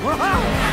Whoa!